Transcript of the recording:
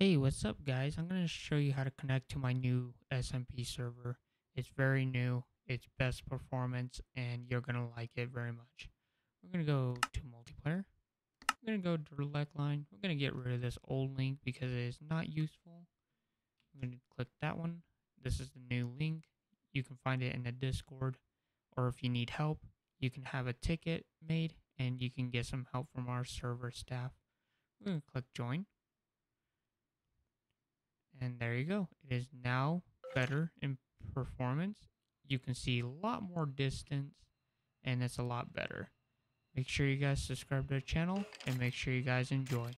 Hey, what's up guys? I'm going to show you how to connect to my new SMP server. It's very new, it's best performance, and you're going to like it very much. We're going to go to multiplayer. We're going to go to direct line. We're going to get rid of this old link because it is not useful. I'm going to click that one. This is the new link. You can find it in the Discord, or if you need help, you can have a ticket made and you can get some help from our server staff. We're going to click join. And there you go. It is now better in performance. You can see a lot more distance and it's a lot better. Make sure you guys subscribe to the channel and make sure you guys enjoy.